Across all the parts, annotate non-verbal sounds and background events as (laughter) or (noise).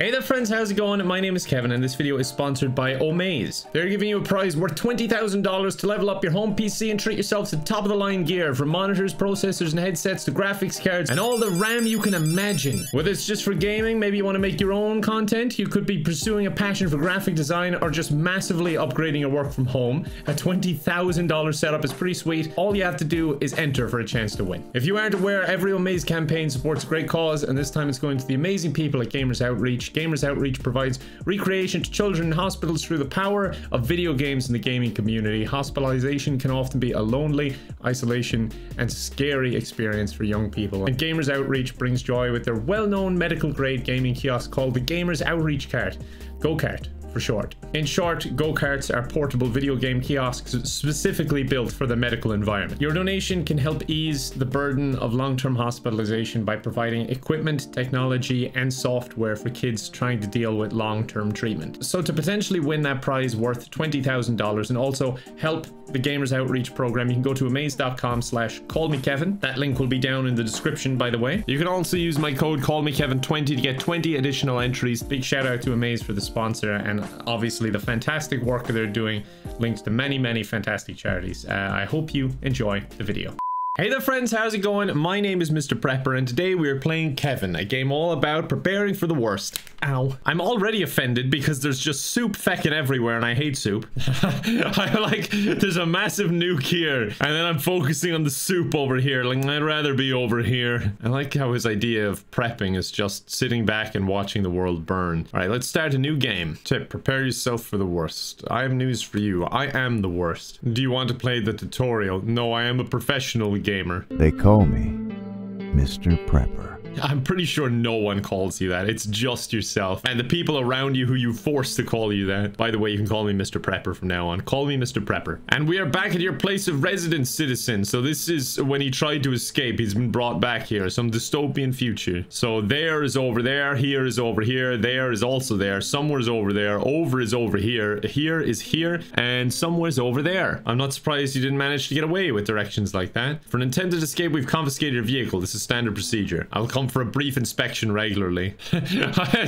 Hey there friends, how's it going? My name is Kevin and this video is sponsored by Omaze. They're giving you a prize worth $20,000 to level up your home PC and treat yourself to top of the line gear from monitors, processors and headsets to graphics cards and all the RAM you can imagine. Whether it's just for gaming, maybe you want to make your own content, you could be pursuing a passion for graphic design or just massively upgrading your work from home. A $20,000 setup is pretty sweet. All you have to do is enter for a chance to win. If you aren't aware, every Omaze campaign supports a great cause and this time it's going to the amazing people at Gamers Outreach Gamers Outreach provides recreation to children in hospitals through the power of video games in the gaming community. Hospitalization can often be a lonely, isolation, and scary experience for young people. And Gamers Outreach brings joy with their well-known medical-grade gaming kiosk called the Gamers Outreach Cart. Go Kart for short. In short, go-karts are portable video game kiosks specifically built for the medical environment. Your donation can help ease the burden of long-term hospitalization by providing equipment, technology, and software for kids trying to deal with long-term treatment. So to potentially win that prize worth $20,000 and also help the Gamers Outreach program, you can go to omaze.com slash callmekevin. That link will be down in the description, by the way. You can also use my code callmekevin20 to get 20 additional entries. Big shout out to Omaze for the sponsor and obviously the fantastic work they're doing. Links to many, many fantastic charities. Uh, I hope you enjoy the video. Hey there friends, how's it going? My name is Mr. Prepper and today we are playing Kevin, a game all about preparing for the worst. Ow. I'm already offended because there's just soup fecking everywhere and I hate soup. (laughs) I like, there's a massive nuke here and then I'm focusing on the soup over here. Like, I'd rather be over here. I like how his idea of prepping is just sitting back and watching the world burn. All right, let's start a new game. Tip, prepare yourself for the worst. I have news for you. I am the worst. Do you want to play the tutorial? No, I am a professional gamer. They call me Mr. Prepper. I'm pretty sure no one calls you that. It's just yourself and the people around you who you force to call you that. By the way, you can call me Mr. Prepper from now on. Call me Mr. Prepper. And we are back at your place of residence, citizen. So this is when he tried to escape. He's been brought back here. Some dystopian future. So there is over there. Here is over here. There is also there. Somewhere is over there. Over is over here. Here is here. And somewhere is over there. I'm not surprised you didn't manage to get away with directions like that. For an intended escape, we've confiscated your vehicle. This is standard procedure. I'll come for a brief inspection regularly. (laughs)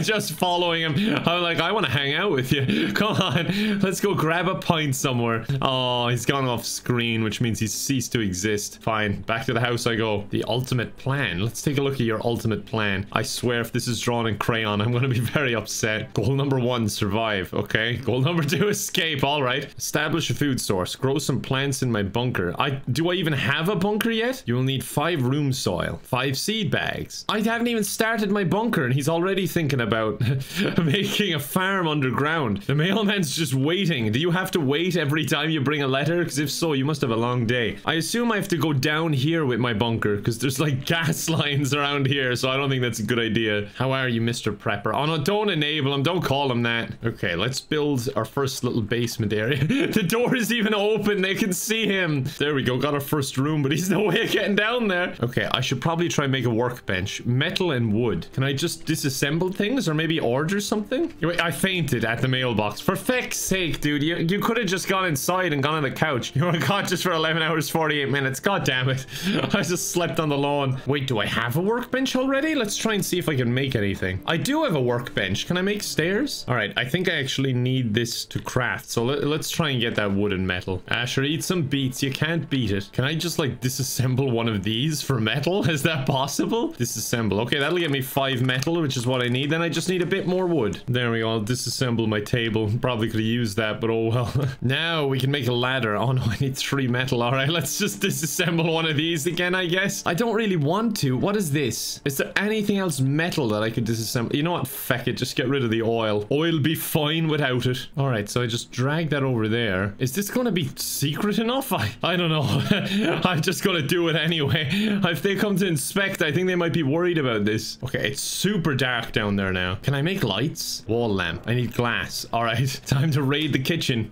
Just following him. I'm like, I want to hang out with you. (laughs) Come on, let's go grab a pint somewhere. Oh, he's gone off screen, which means he's ceased to exist. Fine, back to the house I go. The ultimate plan. Let's take a look at your ultimate plan. I swear if this is drawn in crayon, I'm going to be (laughs) very upset. Goal number one, survive. Okay. Goal number two, escape. All right. Establish a food source. Grow some plants in my bunker. I Do I even have a bunker yet? You will need five room soil, five seed bags. I haven't even started my bunker and he's already thinking about (laughs) making a farm underground. The mailman's just waiting. Do you have to wait every time you bring a letter? Because if so, you must have a long day. I assume I have to go down here with my bunker because there's like (laughs) gas lines around here. So I don't think that's a good idea. How are you, Mr. Prepper? Oh no, don't enable him. Don't call him that. Okay, let's build our first little basement area. (laughs) the door is even open. They can see him. There we go. Got our first room, but he's no way of getting down there. Okay, I should probably try and make a workbench. Metal and wood. Can I just disassemble things or maybe order something? Wait, I fainted at the mailbox. For feck's sake, dude. You, you could have just gone inside and gone on the couch. You were unconscious for 11 hours, 48 minutes. God damn it. (laughs) I just slept on the lawn. Wait, do I have a workbench already? Let's try and see if I can make anything. I do have a workbench. Can I make stairs? All right, I think I actually need this to craft. So let, us try and get that wood and metal. Asher, eat some beets. You can't beat it. Can I just like disassemble one of these for metal? (laughs) Is that possible? Disassemble. Okay, that'll get me five metal, which is what I need. Then I just need a bit more wood. There we go. I'll disassemble my table. Probably could have used that, but oh well. (laughs) now we can make a ladder. Oh no, I need three metal. All right, (laughs) let's just disassemble one of these again, I guess. I don't really want to. What is this? Is there anything else metal that I could disassemble? You know what? Feck it. Just get rid of the oil. Oil be fine without it. All right, so I just drag that over there. Is this going to be secret enough? (laughs) I, I don't know. I'm just going to do it anyway. If they come to inspect, I think they might be worried about this. Okay, it's super dark down there now. Can I make lights? Wall lamp. I need glass. All right, (laughs) time to raid the kitchen.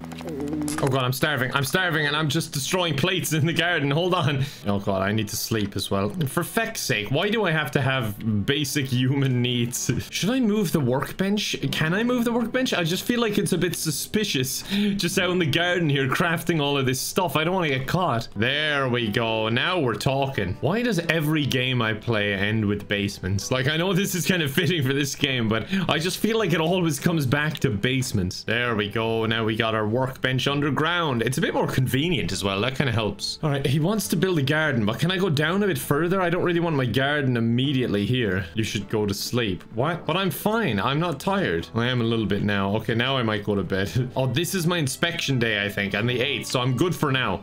Oh god, I'm starving. I'm starving and I'm just destroying plates in the garden. Hold on. Oh god, I need to sleep as well. For feck's sake, why do I have to have basic human needs? Should I move the workbench? Can I move the workbench? I just feel like it's a bit suspicious. Just out in the garden here crafting all of this stuff. I don't want to get caught. There we go. Now we're talking. Why does every game I play end with basements. Like, I know this is kind of fitting for this game, but I just feel like it always comes back to basements. There we go. Now we got our workbench underground. It's a bit more convenient as well. That kind of helps. All right, he wants to build a garden, but can I go down a bit further? I don't really want my garden immediately here. You should go to sleep. What? But I'm fine. I'm not tired. I am a little bit now. Okay, now I might go to bed. (laughs) oh, this is my inspection day, I think, and the 8th, so I'm good for now.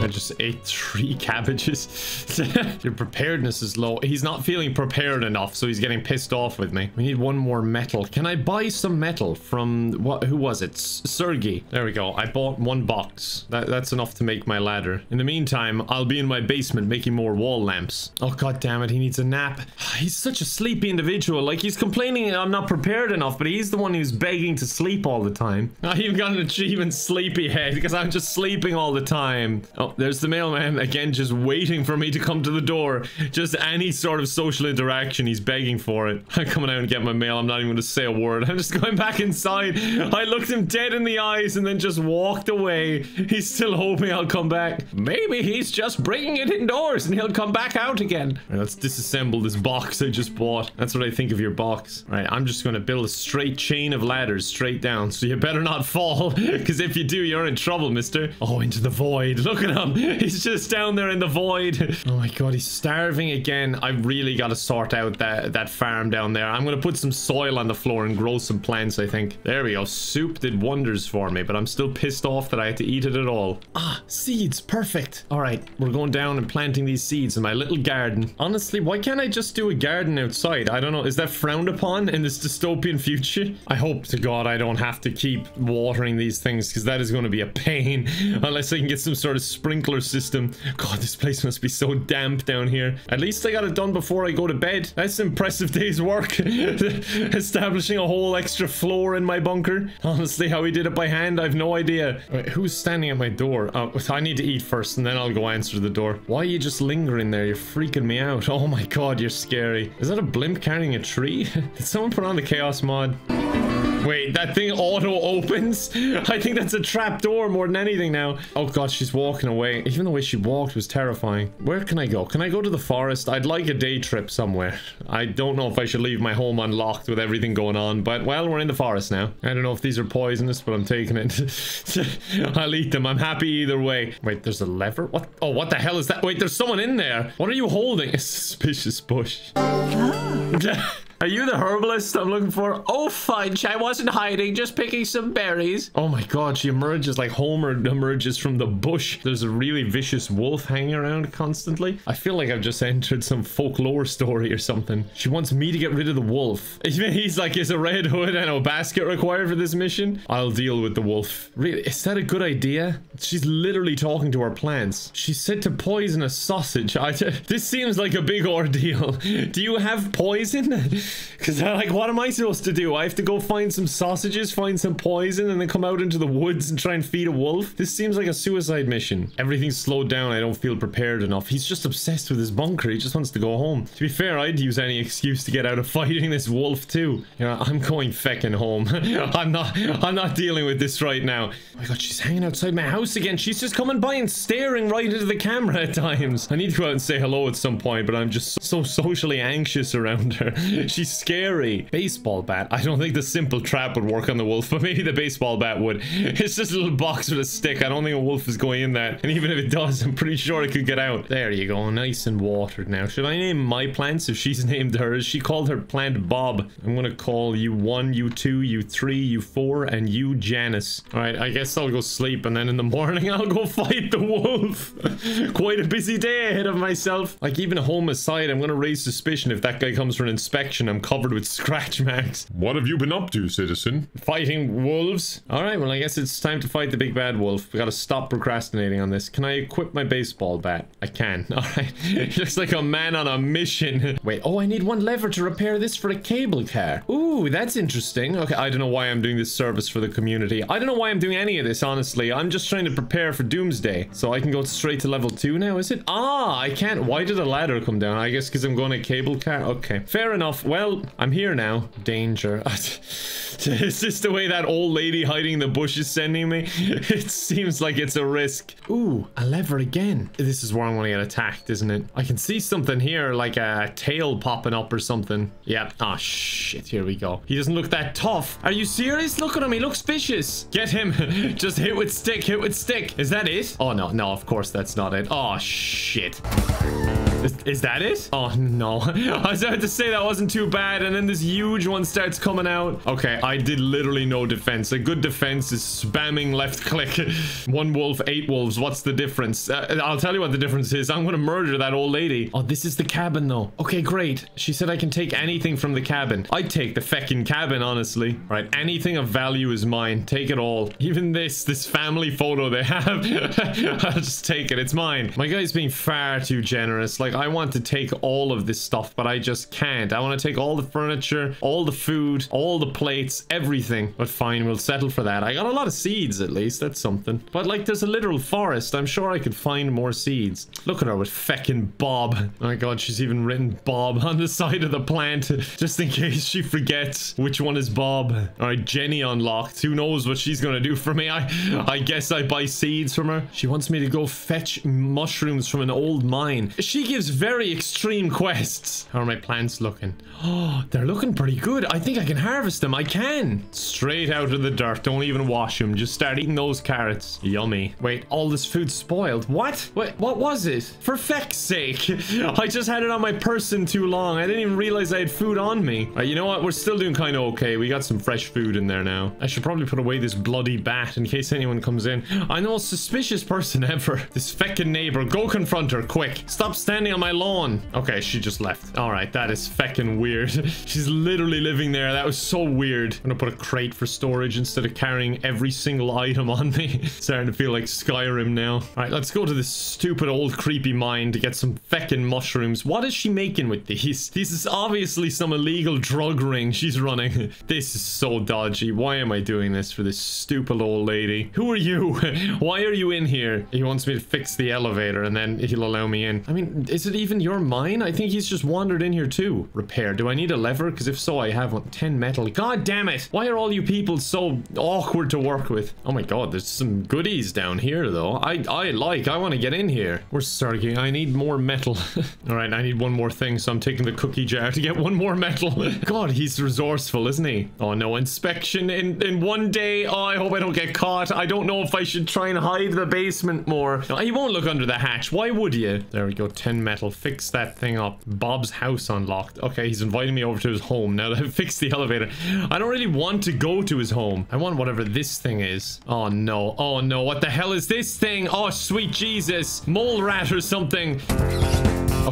I just ate three (laughs) cabbages. (laughs) Your preparedness is low. He's not feeling prepared enough, so he's getting pissed off with me. We need one more metal. Can I buy some metal from what? Who was it? Sergey. There we go. I bought one box. That, that's enough to make my ladder. In the meantime, I'll be in my basement making more wall lamps. Oh god damn it! He needs a nap. (sighs) He's such a sleepy individual. Like he's complaining I'm not prepared enough, but he's the one who's begging to sleep all the time. I even got an achievement sleepyhead because I'm just sleeping all the time. Oh, there's the mailman again, just waiting for me to come to the door. Just any sort of social interaction, he's begging for it. I'm coming out and get my mail. I'm not even going to say a word. (laughs) I'm just going back inside. I looked him dead in the eyes and then just walked away. He's still hoping I'll come back. Maybe he's just bringing it indoors and he'll come back out again. Right, let's disassemble this box I just bought. That's what I think of your box. All right, I'm just going to build a straight chain of ladders straight down. So you better not fall (laughs) because if you do, you're in trouble, mister. Oh, into the void. Look at (laughs) He's just down there in the void. Oh my god, he's starving again. I really got to sort out that, that farm down there. I'm going to put some soil on the floor and grow some plants, I think. There we go. Soup did wonders for me, but I'm still pissed off that I had to eat it at all. Ah, seeds. Perfect. All right, we're going down and planting these seeds in my little garden. Honestly, why can't I just do a garden outside? I don't know. Is that frowned upon in this dystopian future? I hope to God I don't have to keep watering these things because that is going to be a pain (laughs) unless I can get some sort of spring sprinkler system. God, this place must be so damp down here. At least I got it done before I go to bed. That's an impressive (laughs) day's work. (laughs) Establishing a whole extra floor in my bunker. Honestly, how he did it by hand, I've no idea. Wait, who's standing at my door? Oh, I need to eat first and then I'll go answer the door. Why are you just lingering there? You're freaking me out. Oh my god, you're scary. Is that a blimp carrying a tree? (laughs) Did someone put on the chaos mod? Wait, that thing auto opens? I think that's a trap door more than anything now. Oh god, she's walking away. Even the way she walked was terrifying. Where can I go? Can I go to the forest? I'd like a day trip somewhere. I don't know if I should leave my home unlocked with everything going on, but well, we're in the forest now. I don't know if these are poisonous, but I'm taking it. (laughs) I'll eat them. I'm happy either way. Wait, there's a lever? What? Oh, what the hell is that? Wait, there's someone in there. What are you holding? A (laughs) suspicious bush. Ah. (laughs) Are you the herbalist I'm looking for? Oh, fudge. I wasn't hiding, just picking some berries. Oh my god, she emerges like Homer emerges from the bush. There's a really vicious wolf hanging around constantly. I feel like I've just entered some folklore story or something. She wants me to get rid of the wolf. (laughs) He's like, is a red hood and a basket required for this mission? I'll deal with the wolf. Really? Is that a good idea? She's literally talking to our plants. She said to poison a sausage. (laughs) I, this seems like a big ordeal. (laughs) Do you have poison? (laughs) Because like, what am I supposed to do? I have to go find some sausages, find some poison, and then come out into the woods and try and feed a wolf? This seems like a suicide mission. Everything's slowed down. I don't feel prepared enough. He's just obsessed with his bunker. He just wants to go home. To be fair, I'd use any excuse to get out of (laughs) fighting this wolf too. You know, I'm going feckin' home. (laughs) I'm not, I'm not dealing with this right now. Oh my god, she's hanging outside my house again. She's just coming by and staring right into the camera at times. I need to go out and say hello at some point, but I'm just so socially anxious around her. She Scary. Baseball bat. I don't think the simple trap would work on the wolf, (laughs) but maybe the baseball bat would. It's just a little box with a stick. I don't think a wolf is going in that. And even if it does, I'm pretty sure it could get out. There you go. Nice and watered now. Should I name my plants if she's (laughs) named hers? She called her plant Bob. I'm gonna call you one, you two, you three, you four, and you Janice. All right, I guess I'll go sleep, and then in the morning (laughs) I'll go fight the wolf. Quite a busy day ahead of myself. Like even home aside, I'm gonna raise suspicion if that guy comes for an inspection. I'm covered with (laughs) scratch marks. What have you been up to, citizen? Fighting wolves. All right, well, I guess it's time to fight the big bad wolf. We gotta stop procrastinating on this. Can I equip my baseball bat? I can. (laughs) All right. (laughs) looks like a man on a mission. Wait, oh, I need one lever to repair this for a cable car. Ooh, that's interesting. Okay, I don't know why I'm doing this service for the community. I don't know why I'm doing any of this, honestly. I'm just trying to prepare for doomsday. So I can go straight to level two now, is it? Ah, I can't. Why did a ladder come down? I guess because I'm going a cable car. Okay, fair enough. Well, I'm here now. Danger. (laughs) Is this the way that old lady hiding in the bush is sending me? (laughs) It seems like it's a risk. Ooh, a lever again. This is where I'm gonna get attacked, isn't it? I can see something here, like a tail popping up or something. Yeah. Ah, oh, shit. Here we go. He doesn't look that tough. Are you serious? Look at him. He looks vicious. Get him. (laughs) Just hit with stick. Hit with stick. Is that it? Oh, no. No, of course that's not it. Oh, shit. Is, that it? Oh, no. (laughs) I was about to say that wasn't too bad, and then this huge one starts coming out. Okay, I did literally no defense. A good defense is spamming left (laughs) click. one wolf, eight wolves. What's the difference? Uh, I'll tell you what the difference is. I'm gonna murder that old lady. Oh, this is the cabin, though. Okay, great. She said I can take anything from the cabin. I'd take the feckin' cabin, honestly. All right, anything of value is mine. Take it all. (laughs) Even this, this family photo they have. I'll just take it. It's mine. My guy's being far too generous. Like, I want to take all of this stuff, but I just can't. I want to take all the furniture, all the food, all the plates, everything. But fine, we'll settle for that. I got a lot of seeds, at least. That's something. But, like, there's a literal forest. I'm sure I could find more seeds. Look at her with feckin' Bob. Oh my god, she's even written Bob (laughs) on the side of the plant, just in case she forgets which one is Bob. All right, Jenny unlocked. Who knows what she's gonna do for me? I, I guess I buy seeds from her. She wants me to go fetch mushrooms from an old mine. She gives gives very extreme quests. How are my plants looking? Oh, they're looking pretty good. I think I can harvest them. I can. Straight out of the dirt. Don't even wash them. Just start eating those carrots. Yummy. Wait, all this food's spoiled. What? Wait, what was it? For feck's sake. (laughs) I just had it on my person too long. I didn't even realize I had food on me. Right, you know what? We're still doing kind of okay. We got some fresh food in there now. I should probably put away this bloody bat in case anyone comes in. I'm the most suspicious person (laughs) ever. This feckin' neighbor. Go confront her, quick. Stop standing on my lawn. Okay, she just left. All right, that is feckin' weird. (laughs) She's literally living there. That was so weird. I'm gonna put a crate for storage instead of carrying every single (laughs) item on me. (laughs) Starting to feel like Skyrim now. All right, let's go to this stupid old creepy mine to get some feckin' mushrooms. What is she making with these? This is obviously some illegal drug ring she's running. this is so dodgy. Why am I doing this for this stupid old lady? Who are you? Why are you in here? He wants me to fix the elevator and then he'll allow me in. I mean, is it even your mine? I think he's just wandered in here too. Repair. Do I need a lever? Because if so, I have one. 10 metal. God damn it. Why are all you people so awkward to work with? Oh my god, there's some goodies down here though. I, I like, I want to get in here. We're Sergey? I need more metal. (laughs) all right, I need one more thing, so I'm taking the cookie jar to get one more metal. (laughs) god, he's resourceful, isn't he? Oh no, inspection in, in one day. Oh, I hope I don't get caught. I don't know if I should try and hide the basement more. No, won't look under the hatch. Why would you? There we go, 10 metal fix that thing up. Bob's house unlocked. Okay, he's inviting me over to his home. Now (laughs) that I've fixed the elevator. I don't really want to go to his home. I want whatever this thing is. Oh, no. Oh, no. What the hell is this thing? Oh, sweet Jesus. Mole rat or something.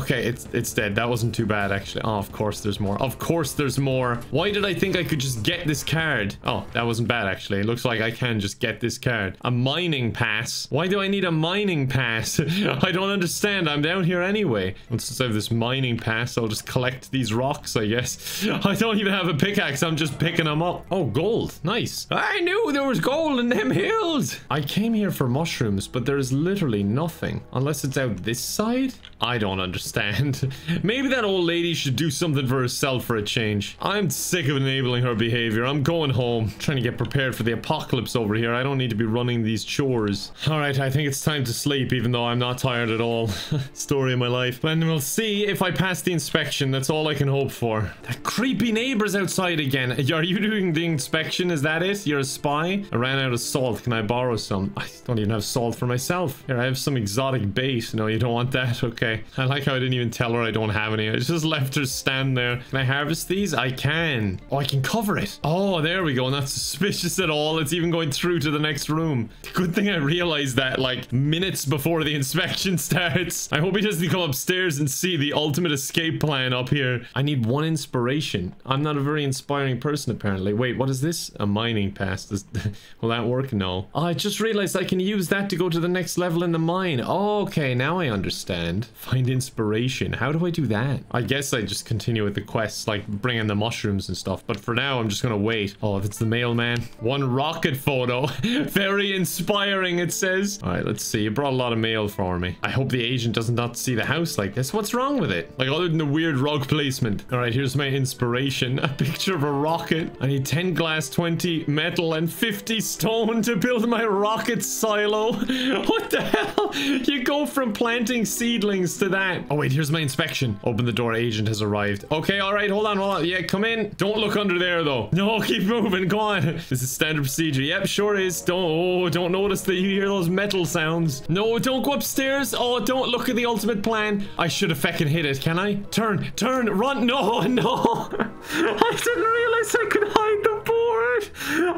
Okay, it's it's dead. That wasn't too bad, actually. Oh, of course there's more. Of course there's more. Why did I think I could just get this card? Oh, that wasn't bad, actually. It looks like I can just get this card. A mining pass. Why do I need a mining pass? (laughs) I don't understand. I'm down here anyway. Once I have this mining pass, I'll just collect these rocks, I guess. (laughs) I don't even have a pickaxe. I'm just picking them up. Oh, gold. Nice. I knew there was gold in them hills. I came here for mushrooms, but there's literally nothing. Unless it's out this side? I don't understand (laughs) Maybe that old lady should do something for herself for a change. I'm sick of enabling her behavior. I'm going home. trying to get prepared for the apocalypse over here. I don't need to be running these chores. Alright, I think it's time to sleep, even though I'm not tired at all. (laughs) Story of my life. And we'll see if I pass the inspection. That's all I can hope for. That creepy neighbor's outside again. (laughs) Are you doing the inspection? Is that it? You're a spy? I ran out of salt. Can I borrow some? I don't even have salt for myself. Here, I have some exotic bait. No, you don't want that? Okay. I like how I didn't even tell her I don't have any. I just (laughs) left her stand there. Can I harvest these? I can. Oh, I can cover it. Oh, there we go. Not suspicious at all. It's even going through to the next room. Good thing I realized that like minutes before the (laughs) inspection starts. I hope he doesn't come upstairs and see the ultimate escape plan up here. I need one inspiration. I'm not a very inspiring person apparently. Wait, what is this? A mining pass. Does, (laughs) will that work? No. Oh, I just realized I can use that to go to the next level in the mine. Oh, okay, now I understand. Find inspiration inspiration. How do I do that? I guess I just continue with the quests, like bringing the mushrooms and stuff. But for now, I'm just gonna wait. Oh, if it's the mailman. One rocket photo. (laughs) Very inspiring, it says. All right, let's see. You brought a lot of mail for me. I hope the agent does not see the house like this. What's wrong with it? Like, other than the weird rug placement. All right, here's my inspiration. (laughs) A picture of a rocket. I need 10 glass, 20 metal, and 50 stone to build my rocket silo. (laughs) what the hell? You go from planting seedlings to that. Oh, wait, here's my inspection. Open the door. Agent has arrived. Okay, all right, hold on, hold on. Yeah, come in. Don't look under there, though. (laughs) No, keep moving. Go on. (laughs) This is standard procedure. Yep, sure is. Don't, oh, don't notice that you hear those metal sounds. No, don't go upstairs. Oh, don't look at the ultimate plan. I should have feckin' hit it. Can I? Turn, turn, run. No, (laughs) no. I didn't realize I could hide the board.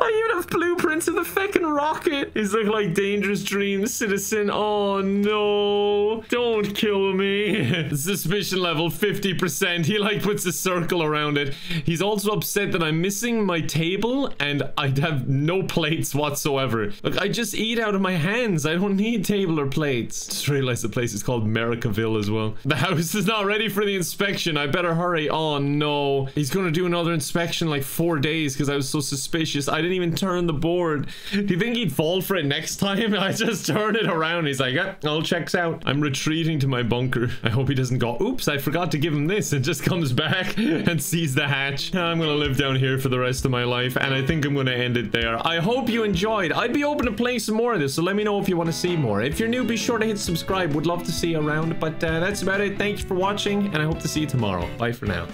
I even have blueprints of the feckin' rocket. These look like dangerous dreams, citizen. Oh, no. Don't kill me. (laughs) Suspicion level 50%. He like puts a circle around it. He's also upset that I'm missing my table and I have no plates whatsoever. Look, I just eat out of my hands. I don't need table or plates. Just realized the place is called Americaville as well. The house is not ready for the inspection. I better hurry. Oh no. He's gonna do another inspection like four days because I was so suspicious. I didn't even turn the board. Do you think he'd fall for it next time? (laughs) I just turn it around. He's like, yeah, all checks out. I'm retreating to my bunker. I hope he doesn't go, oops, I forgot to give him this and just comes back (laughs) and sees the hatch. I'm gonna live down here for the rest of my life and I think I'm gonna end it there. I hope you enjoyed. I'd be open to playing some more of this, so let me know if you want to see more. If you're new, be sure to hit subscribe. Would love to see you around, but uh, that's about it. Thank you for watching and I hope to see you tomorrow. Bye for now.